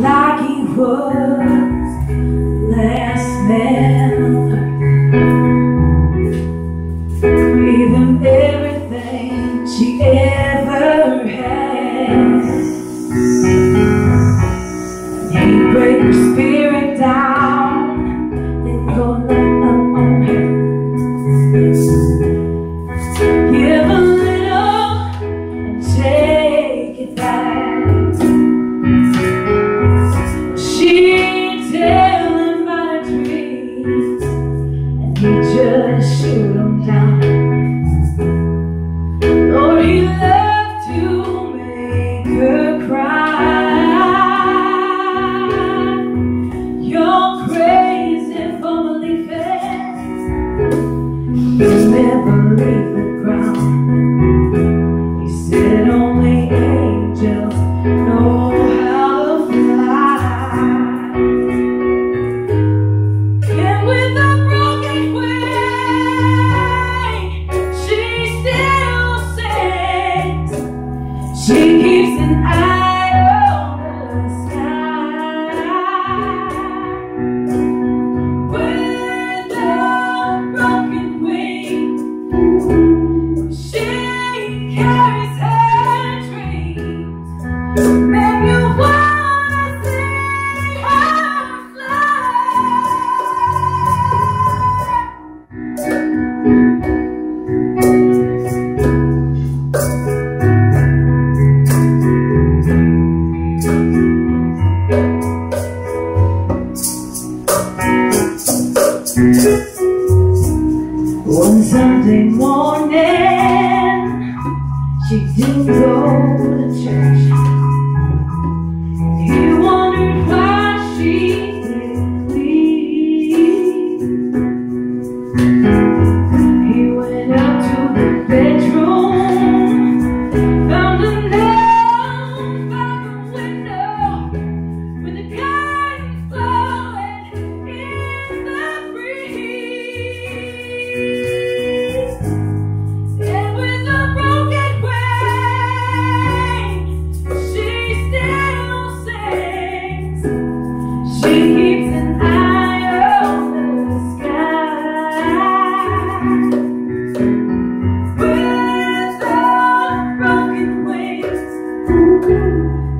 like he was. praise. One Sunday morning, she didn't go to church. He wondered why she didn't. He went to the bedroom.